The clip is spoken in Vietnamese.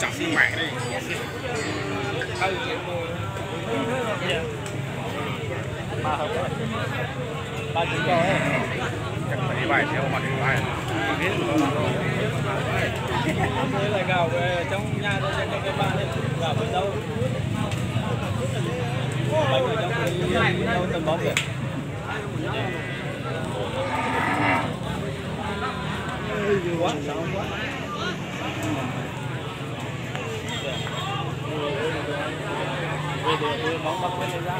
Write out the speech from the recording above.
chọc mẹ đi ba hợp ba chữ cho chắc phải bài theo mặt điện thoại biết mới là gạo về trong nhà tôi sẽ cho các bạn gặp ở đâu đâu tầm bóng kìa quá sao quá bóng bắt bên ra